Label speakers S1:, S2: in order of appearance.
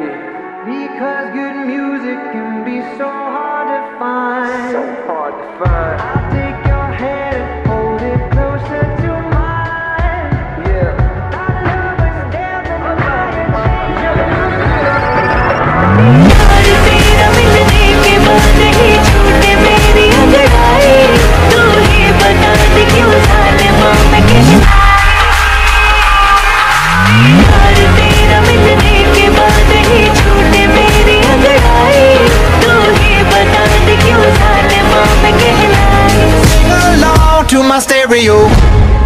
S1: me because good music can be so hard to find.
S2: So hard to find.
S3: stereo.